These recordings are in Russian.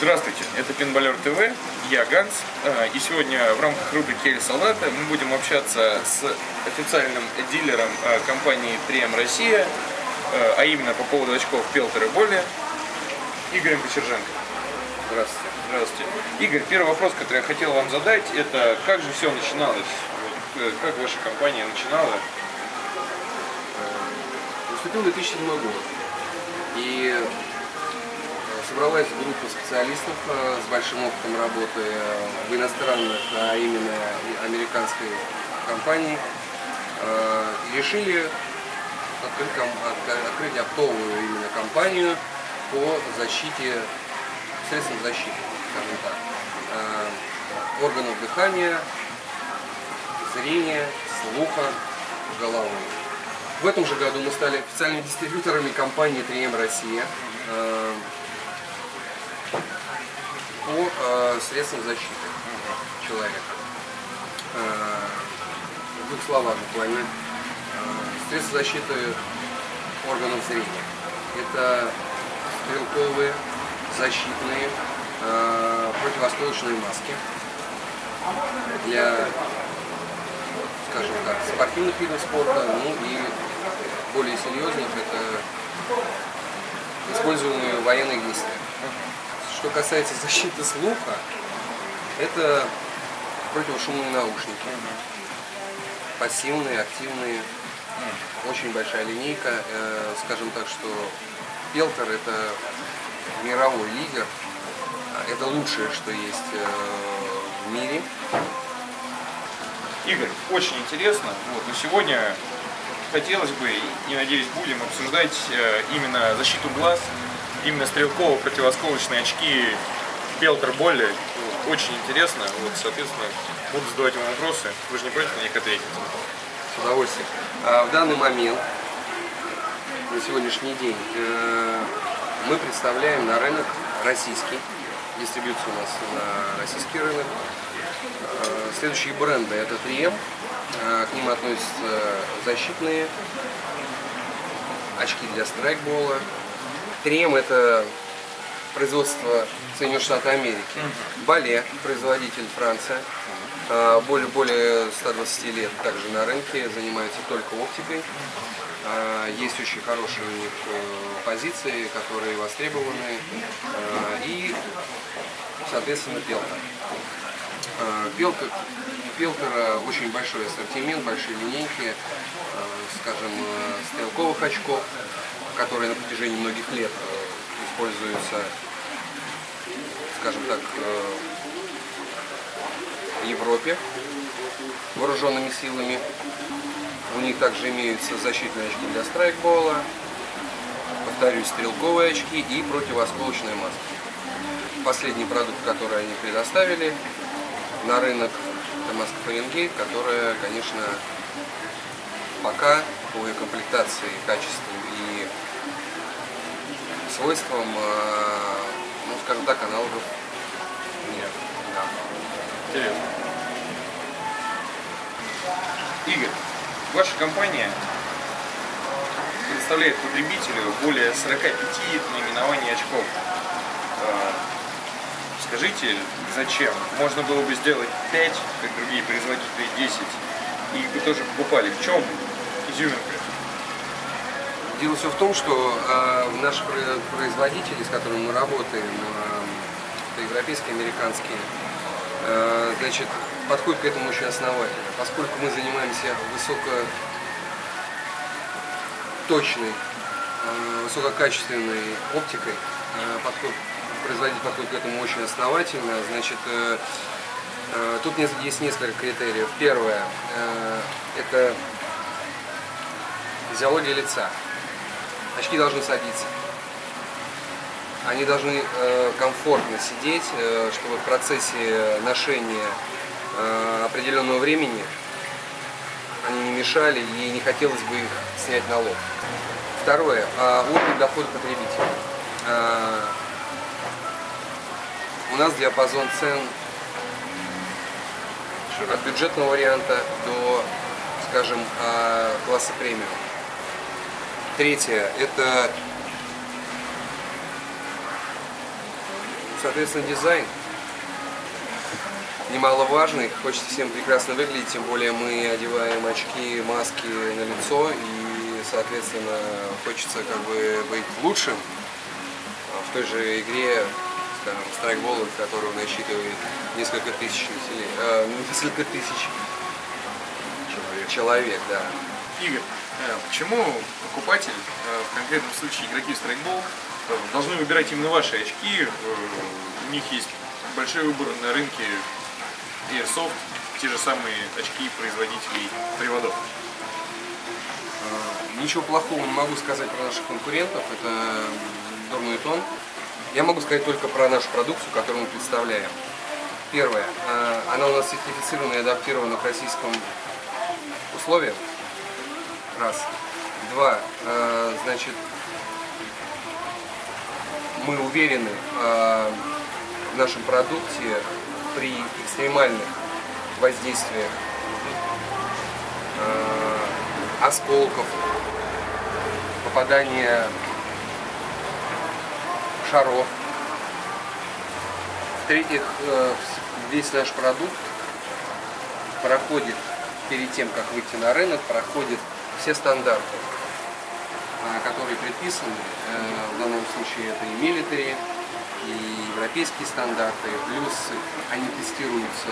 Здравствуйте, это Пинбалер ТВ, я Ганс, э, и сегодня в рамках рубрики «Эль Салата» мы будем общаться с официальным дилером э, компании 3М Россия, э, а именно по поводу очков Пелтер и Боли, Игорем Кочерженко. Здравствуйте. Здравствуйте. Игорь, первый вопрос, который я хотел вам задать, это как же все начиналось? Вот, как ваша компания начинала? Наступил 2007 год. И собралась группа специалистов э, с большим опытом работы э, в иностранных, а именно американской компании. Э, решили открыть, открыть оптовую именно компанию по защите, средствам защиты, скажем так, органов дыхания, зрения, слуха, головы. В этом же году мы стали официальными дистрибьюторами компании 3М Россия по э, средствам защиты человека. Э, в двух словах буквально. Э, средства защиты органов зрения. Это стрелковые, защитные, э, противосколочные маски для, скажем так, спортивных видов спорта, ну и более серьезных это используемые в военных действиях. Что касается защиты слуха, это противошумные наушники. Пассивные, активные. Очень большая линейка. Э, скажем так, что Пелтер это мировой лидер. Это лучшее, что есть э, в мире. Игорь, очень интересно. Вот, но сегодня хотелось бы, и надеюсь будем обсуждать э, именно защиту глаз именно стрелково-противосколочные очки Пелтер Болли. Очень интересно. Вот, соответственно, буду задавать вам вопросы. Вы же не против на них ответить? С удовольствием. А в данный момент, на сегодняшний день, э, мы представляем на рынок российский. Дистрибьюция у нас на российский рынок. Э, следующие бренды это 3M. Э, к ним относятся защитные очки для страйкбола, 3 это производство Соединенных Штатов Америки. Бале, производитель Франция. А, более, более 120 лет также на рынке, занимается только оптикой. А, есть очень хорошие у них э, позиции, которые востребованы. А, и, соответственно, Пелтер. Пелтер, Пелтера очень большой ассортимент, большие линейки, скажем, э, стрелковых очков, которые на протяжении многих лет э, используются, скажем так, э, в Европе вооруженными силами. У них также имеются защитные очки для страйкбола, повторюсь, стрелковые очки и противоосколочные маски. Последний продукт, который они предоставили на рынок, это маска Фаренгейт, которая, конечно, пока по ее комплектации, качеству и свойствам, э, ну, скажем так, аналогов нет. Да. Интересно. Игорь, ваша компания представляет потребителю более 45 наименований очков. Э, скажите, зачем? Можно было бы сделать 5, как другие производители 10, и их бы тоже покупали. В чем изюминка? Дело все в том, что э, наши производители, с которыми мы работаем, э, европейские, американские, э, значит, подходят к этому очень основательно. Поскольку мы занимаемся высокоточной, э, высококачественной оптикой, э, подход, производитель подходит к этому очень основательно, значит, э, э, тут есть несколько критериев. Первое, э, это физиология лица очки должны садиться. Они должны э, комфортно сидеть, э, чтобы в процессе ношения э, определенного времени они не мешали и не хотелось бы их снять на лоб. Второе. Э, уровень дохода потребителя. Э, у нас диапазон цен от бюджетного варианта до, скажем, э, класса премиум. Третье – это соответственно, дизайн немаловажный. Хочется всем прекрасно выглядеть, тем более мы одеваем очки, маски на лицо, и, соответственно, хочется как бы быть лучшим в той же игре, скажем, страйкбол, который насчитывает несколько тысяч населения, э, несколько тысяч человек, да. Игорь, э, почему покупатель, э, в конкретном случае игроки страйкбол, э, должны выбирать именно ваши очки? У них есть большой выбор на рынке Airsoft, те же самые очки производителей приводов. Ничего плохого не могу сказать про наших конкурентов, это дурной тон. Я могу сказать только про нашу продукцию, которую мы представляем. Первое. Она у нас сертифицирована и адаптирована к российским условиям. Раз. Два. Значит, мы уверены в нашем продукте при экстремальных воздействиях э, осколков, попадания шаров. В-третьих, э, весь наш продукт проходит перед тем, как выйти на рынок, проходит все стандарты, э, которые предписаны. В данном случае это и military, и европейские стандарты, плюс они тестируются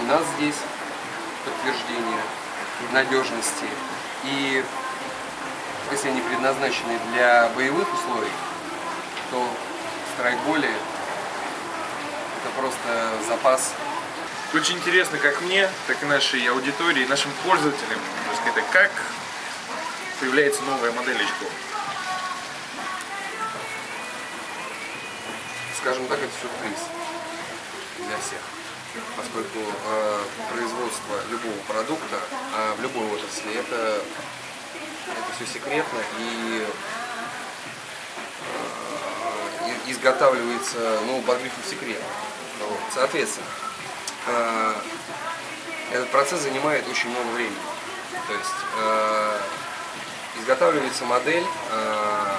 у нас здесь, подтверждение надежности. И если они предназначены для боевых условий, то в страйкболе это просто запас. Очень интересно как мне, так и нашей аудитории, нашим пользователям, сказать, как появляется новая модель очков. скажем так, это сюрприз для всех. Поскольку э, производство любого продукта э, в любой отрасли это, это все секретно и э, изготавливается ну, под грифом секрет. Вот. Соответственно, этот процесс занимает очень много времени. То есть э, изготавливается модель э,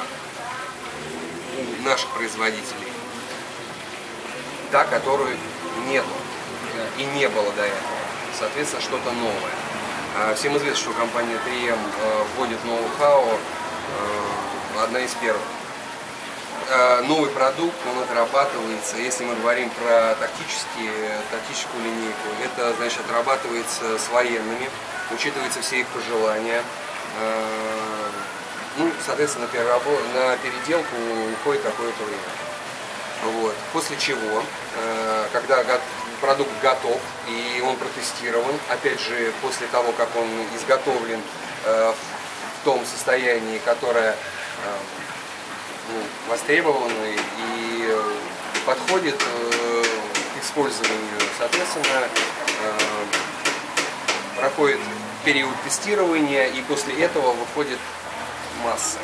у наших производителей та, которую нету и не было до этого. Соответственно, что-то новое. А, всем известно, что компания 3M э, вводит ноу-хау, э, одна из первых. А, новый продукт, он отрабатывается, если мы говорим про тактические, тактическую линейку, это значит отрабатывается с военными, учитываются все их пожелания. А, ну, соответственно, на переделку уходит какое-то время. Вот. После чего, э, когда продукт готов и он протестирован, опять же, после того, как он изготовлен э, в том состоянии, которое э, ну, востребовано и подходит к использованию, соответственно, проходит период тестирования и после этого выходит масса.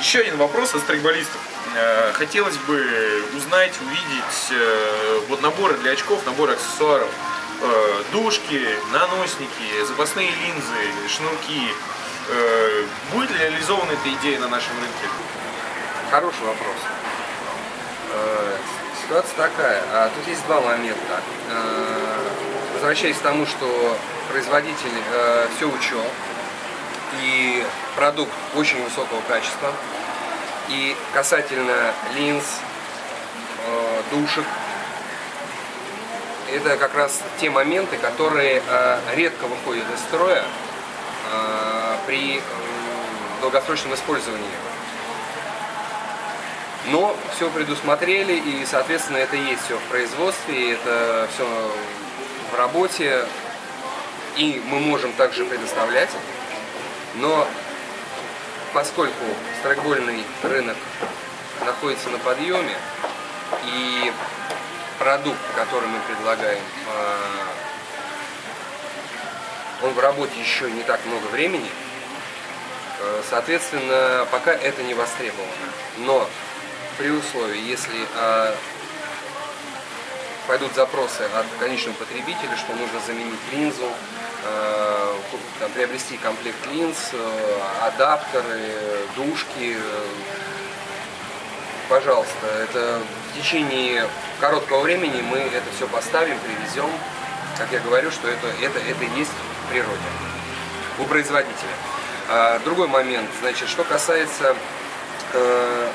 Еще один вопрос от страйкболистов. Э, хотелось бы узнать, увидеть э, вот наборы для очков, наборы аксессуаров, э, дужки, наносники, запасные линзы, шнурки. Будет ли реализована эта идея на нашем рынке? Хороший вопрос. Ситуация такая. А тут есть два момента. Возвращаясь к тому, что производитель все учел, и продукт очень высокого качества, и касательно линз, э, душек, это как раз те моменты, которые э, редко выходят из строя э, при долгосрочном использовании. Но все предусмотрели и, соответственно, это есть все в производстве, это все в работе, и мы можем также предоставлять. Но поскольку страйкбольный рынок находится на подъеме, и продукт, который мы предлагаем, а, он в работе еще не так много времени, а, соответственно, пока это не востребовано. Но при условии, если а, пойдут запросы от конечного потребителя, что нужно заменить линзу, Э, там, приобрести комплект линз, э, адаптеры, дужки, пожалуйста. Это в течение короткого времени мы это все поставим, привезем. Как я говорю, что это, это, это и есть в природе у производителя. А, другой момент, значит, что касается э,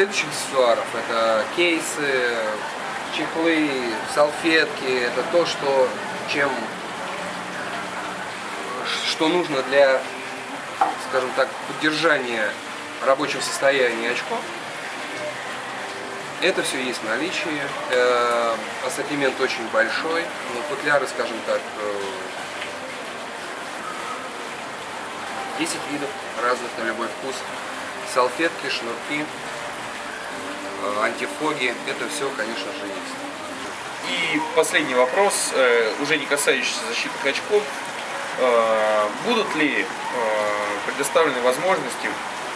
следующих аксессуаров, это кейсы, чехлы, салфетки, это то, что, чем, что нужно для, скажем так, поддержания рабочего состояния очков. Это все есть в наличии. Э, ассортимент очень большой. Ну, футляры, скажем так, э, 10 видов разных на любой вкус. Салфетки, шнурки, э, антифоги. Это все, конечно же, есть. И последний вопрос, э, уже не касающийся защитных очков. Э, Будут ли э, предоставлены возможности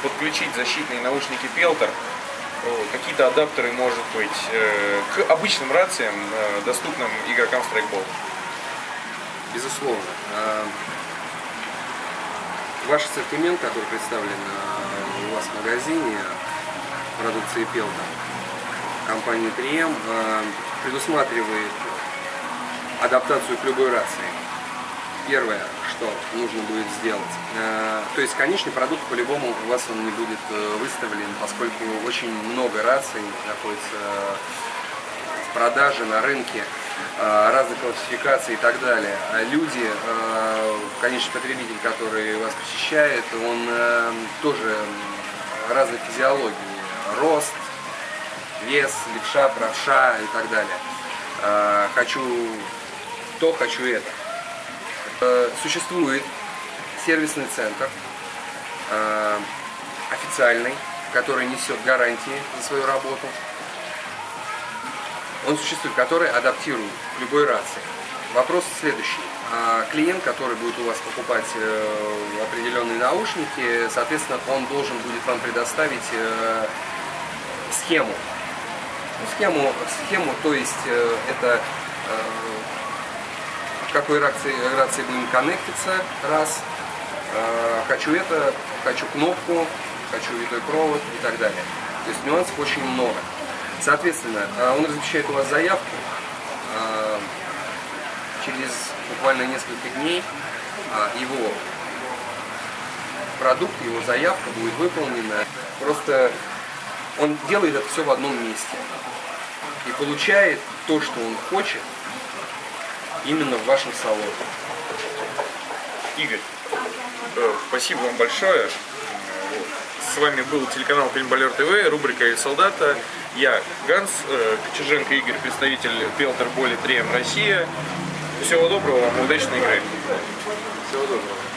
подключить защитные наушники Peltor, э, какие-то адаптеры, может быть, э, к обычным рациям, э, доступным игрокам Strikeball? Безусловно. Ваш ассортимент, который представлен у вас в магазине продукции Pelta компании 3M, а, предусматривает адаптацию к любой рации. Первое, что нужно будет сделать. э, То есть конечный продукт по-любому у вас он не будет э, выставлен, поскольку очень много раций находится в продаже на рынке э, разных классификаций и так далее. А люди, э, конечный потребитель, который вас посещает, он э, тоже разной физиологии. Рост, вес, левша, правша и так далее. Э, Хочу то, хочу это. Э, Существует сервисный центр э, официальный, который несет гарантии за свою работу. Он существует, который адаптирует к любой рации. Вопрос следующий. А Клиент, который будет у вас покупать э, определенные наушники, соответственно, он должен будет вам предоставить э, схему. Ну, схему, схему, то есть э, это э, какой рации, рации будем коннектиться, раз. Э, хочу это, хочу кнопку, хочу витой провод и так далее. То есть нюансов очень много. Соответственно, э, он размещает у вас заявку. э, Через буквально несколько дней э, его продукт, его заявка будет выполнена. Просто он делает это все в одном месте и получает то, что он хочет именно в вашем салоне. Игорь, э, спасибо вам большое. Э. С вами был телеканал Пейнтболер ТВ, рубрика «Эль солдата». Я Ганс, э, Кочерженко Игорь, представитель Пелтер Боли 3М Россия. Всего доброго вам, удачной игры. Всего доброго.